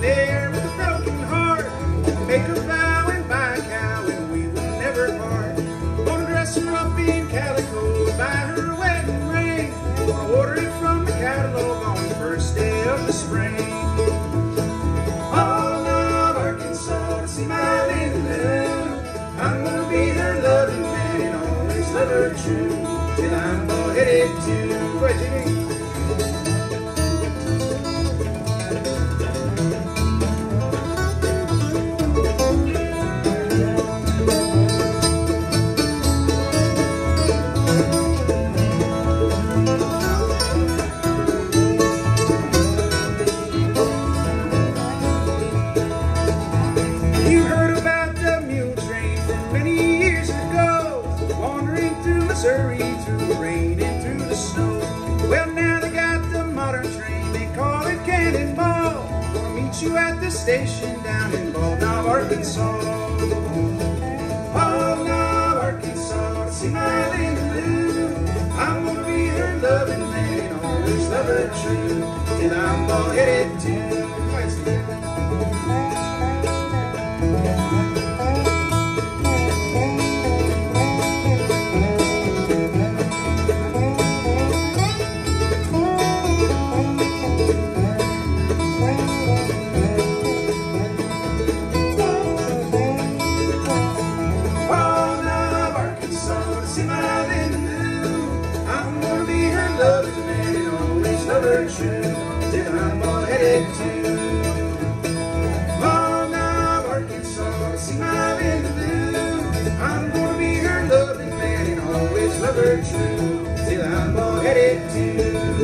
there with a broken heart. Make a vow and buy a cow and we will never part. Gonna dress her up in calico, buy her a wedding ring. Gonna order it from the catalog on the first day of the spring. All of Arkansas to see my Lady Lou. I'm gonna be her loving man and always love her true. Till I'm all headed to Jimmy. Missouri, through the rain and through the snow. Well, now they got the modern train, they call it Cannonball. Gonna meet you at the station down in Bald Knob, Arkansas. Bald Knob, Arkansas, to see my Linda Lou. I'm gonna be her loving man, always love her true, and I'm all headed I'm all headed to. To see my Lou. I'm gonna be her loving man and always love her true. Till I'm all headed to.